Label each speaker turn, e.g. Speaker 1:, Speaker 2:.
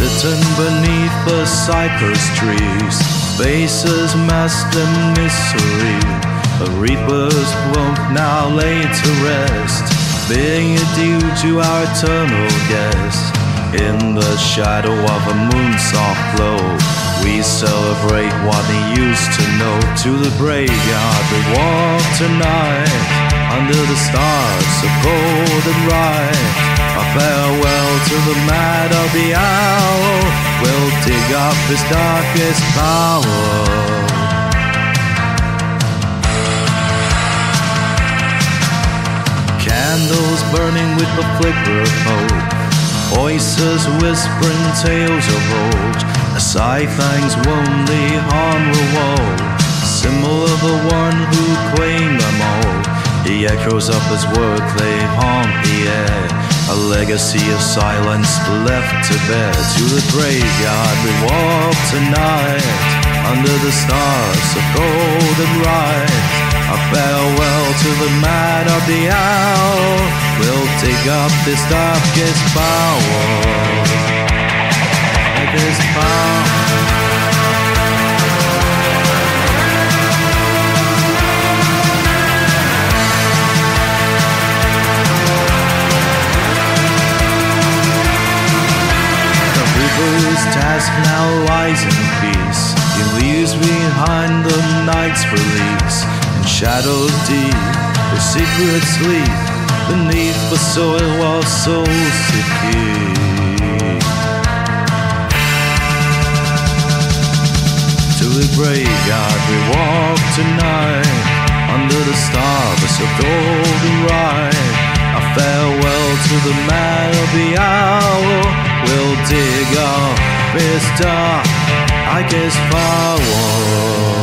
Speaker 1: Sitting beneath the cypress trees, faces masked in misery. The reapers won't now lay to rest, being adieu to our eternal guest. In the shadow of a moon soft glow, we celebrate what we used to know. To the graveyard we walk tonight, under the stars of golden light. A farewell to the mad of the hour will dig up his darkest power. Candles burning with the flicker of hope. Voices whispering tales of old. A scythang's lonely harmful woe. Symbol The echoes of his work, they haunt the air. A legacy of silence left to bear. To the graveyard we walk tonight. Under the stars of golden light. A farewell to the man of the hour. We'll dig up this darkest power task now lies in peace. He leaves behind the night's release and shadows deep, the secret sleep beneath the soil of souls keep. To the graveyard we walk tonight, under the stars of golden ride. A farewell to the man of the hour We'll dig up dark, I guess, power.